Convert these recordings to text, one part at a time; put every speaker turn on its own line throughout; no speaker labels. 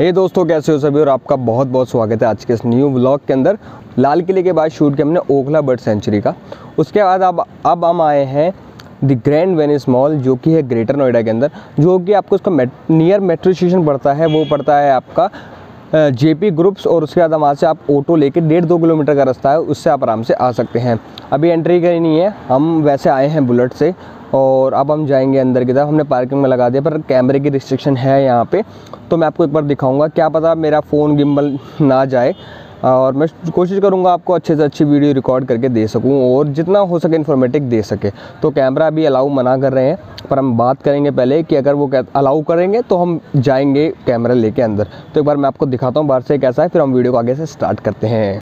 हे दोस्तों कैसे हो सभी? और आपका बहुत बहुत स्वागत है आज के इस न्यू ब्लॉग के अंदर। लाल किले के बाद शूट किया हमने ओखला बर्ड सेंचुरी का। उसके बाद अब अब हम आए हैं द ग्रैंड वेनिस मॉल जो कि है ग्रेटर नोएडा के अंदर जो कि आपको उसका मेट, नियर मेट्रो स्टेशन पड़ता है वो पड़ता है आपका जेपी ग्रुप्स और उसके बाद वहाँ से आप ऑटो लेके डेढ़ दो किलोमीटर का रास्ता है उससे आप आराम से आ सकते हैं। अभी एंट्री करी नहीं है हम वैसे आए हैं बुलेट से। और अब हम जाएँगे अंदर की तरफ़। हमने पार्किंग में लगा दिया, पर कैमरे की रिस्ट्रिक्शन है यहाँ पे। तो मैं आपको एक बार दिखाऊँगा, क्या पता मेरा फ़ोन गिम्बल ना जाए। और मैं कोशिश करूँगा आपको अच्छे से अच्छी वीडियो रिकॉर्ड करके दे सकूँ और जितना हो सके इन्फॉर्मेटिव दे सके। तो कैमरा अभी अलाउ मना कर रहे हैं, पर हम बात करेंगे पहले कि अगर वो अलाउ करेंगे तो हम जाएँगे कैमरा लेके अंदर। तो एक बार मैं आपको दिखाता हूँ, बाहर से कैसा है, फिर हम वीडियो को आगे से स्टार्ट करते हैं।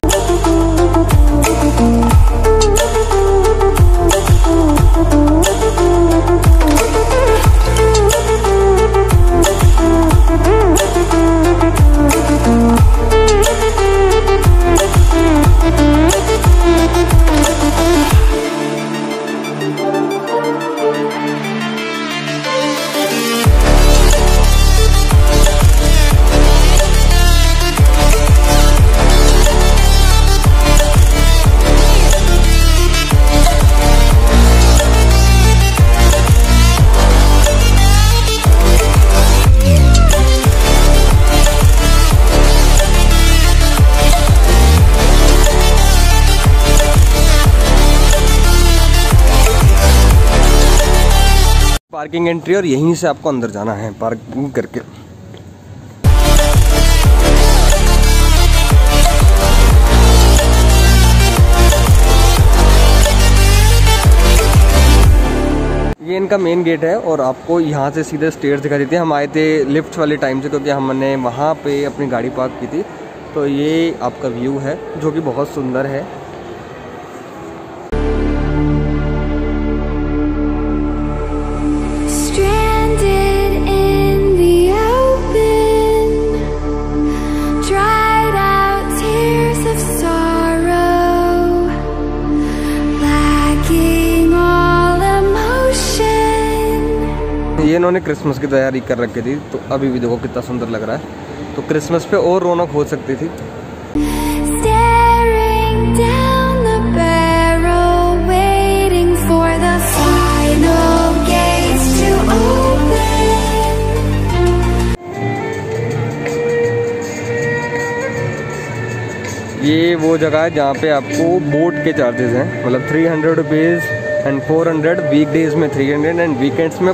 पार्किंग एंट्री और यहीं से आपको अंदर जाना है पार्किंग करके। ये इनका मेन गेट है और आपको यहाँ से सीधे स्टेयर दिखा देती है। हम आए थे लिफ्ट वाले टाइम से क्योंकि हमने वहाँ पे अपनी गाड़ी पार्क की थी। तो ये आपका व्यू है, जो कि बहुत सुंदर है। इन्होंने क्रिसमस की तैयारी कर रखी थी तो अभी भी देखो कितना सुंदर लग रहा है। तो क्रिसमस पे और रौनक हो सकती थी। ये वो जगह है जहाँ पे आपको बोट के चार्जेस हैं। मतलब three hundred rupees and 400 weekdays में 300 एंड वीकेंड्स में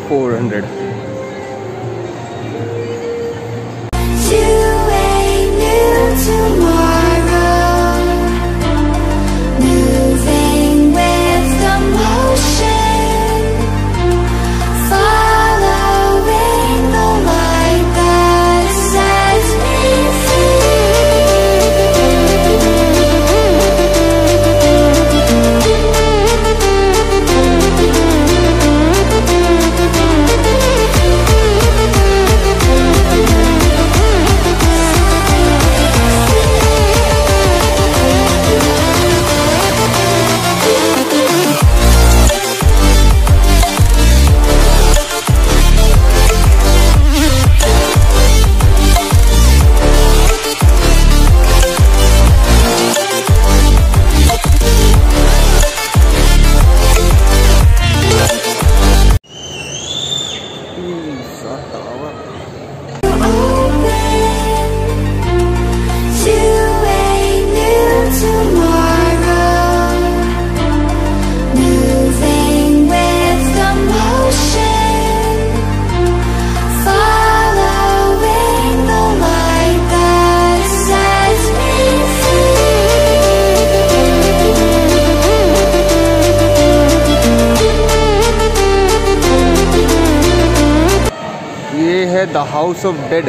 400 द हाउस ऑफ़ डेड।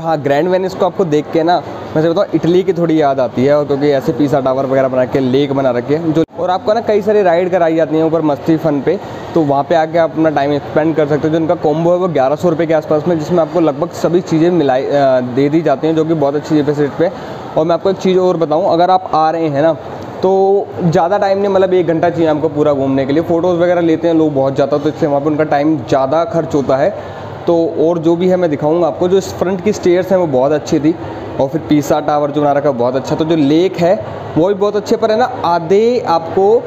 हाँ ग्रैंड वेनिस को आपको देख के ना, मैं बताऊँ इटली की थोड़ी याद आती है और क्योंकि ऐसे पीसा टावर वगैरह बना के लेक बना रखे हैं, जो और आपको ना कई सारी राइड कराई जाती हैं ऊपर मस्ती फन पे तो वहाँ पे आके आप अपना टाइम स्पेंड कर सकते हो, जो उनका कॉम्बो है वो ग्यारह सौ रुपये के आसपास में, जिसमें आपको लगभग सभी चीज़ें मिलाई दे दी जाती हैं, जो कि बहुत अच्छी रेट पे, और मैं आपको एक चीज़ और बताऊँ, अगर आप आ रहे हैं ना तो ज़्यादा टाइम नहीं मतलब एक घंटा चाहिए हमको पूरा घूमने के लिए फ़ोटोज़ वगैरह लेते हैं लोग बहुत ज़्यादा तो इससे वहाँ पर उनका टाइम ज़्यादा खर्च होता है तो और जो भी है मैं दिखाऊँगा आपको, जो इस फ्रंट की स्टेयर्स हैं वो बहुत अच्छी थी और फिर पीसा टावर जो बना रखा बहुत अच्छा तो जो लेक है वो भी बहुत अच्छे पर है ना, आधे आपको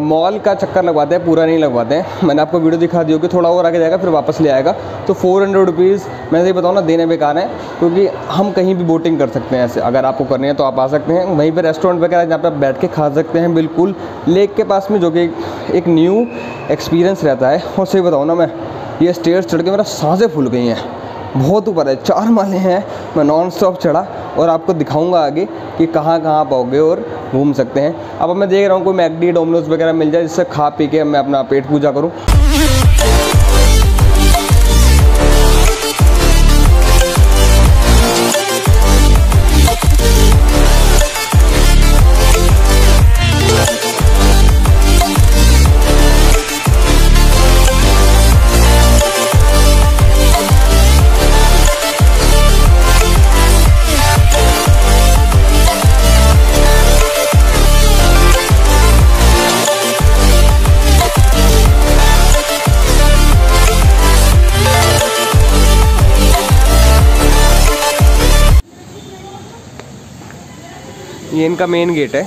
मॉल का चक्कर लगवाते हैं, पूरा नहीं लगवाते हैं। मैंने आपको वीडियो दिखा दी होगी, थोड़ा और आगे जाएगा, फिर वापस ले आएगा। तो फोर हंड्रेड रुपीज़ मैं सही बताऊँ ना, देने बेकार है, क्योंकि हम कहीं भी बोटिंग कर सकते हैं ऐसे। अगर आपको करनी है तो आप आ सकते हैं, वहीं पर रेस्टोरेंट वगैरह जहाँ पर आप बैठ के खा सकते हैं, बिल्कुल। लेक के पास में जो कि एक न्यू एक्सपीरियंस रहता है, और सही बताऊँ ना मैं ये स्टेयर्स चढ़ के मेरा साँसें फूल गई हैं। बहुत ऊपर है, चार माले हैं। मैं नॉन स्टॉप चढ़ा और आपको दिखाऊँगा आगे कि कहाँ कहाँ आप आओगे और घूम सकते हैं। अब मैं देख रहा हूँ कोई मैगडी डोमिनोज वगैरह मिल जाए जिससे खा पी के मैं अपना पेट पूजा करूँ। ये इनका मेन गेट है।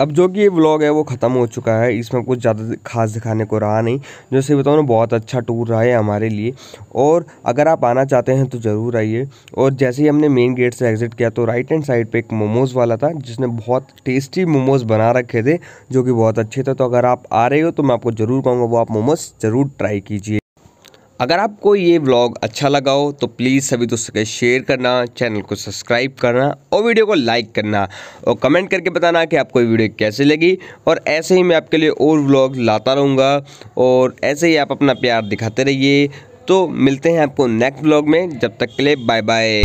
अब जो कि ये व्लॉग है, वो ख़त्म हो चुका है। इसमें कुछ ज़्यादा खास दिखाने को रहा नहीं। जैसे बताऊँ ना, बहुत अच्छा टूर रहा है हमारे लिए। और अगर आप आना चाहते हैं तो ज़रूर आइए। और जैसे ही हमने मेन गेट से एग्ज़िट किया तो राइट हैंड साइड पे एक मोमोज़ वाला था, जिसने बहुत टेस्टी मोमोज़ बना रखे थे, जो कि बहुत अच्छे थे। तो अगर आप आ रहे हो तो मैं आपको ज़रूर कहूँगा, वो आप मोमोज़ ज़रूर ट्राई कीजिए। अगर आपको ये व्लॉग अच्छा लगा हो तो प्लीज़ सभी दोस्तों के शेयर करना चैनल को सब्सक्राइब करना और वीडियो को लाइक करना और कमेंट करके बताना कि आपको ये वीडियो कैसे लगी। और ऐसे ही मैं आपके लिए और व्लॉग लाता रहूँगा और ऐसे ही आप अपना प्यार दिखाते रहिए। तो मिलते हैं आपको नेक्स्ट व्लॉग में। जब तक के लिए बाय बाय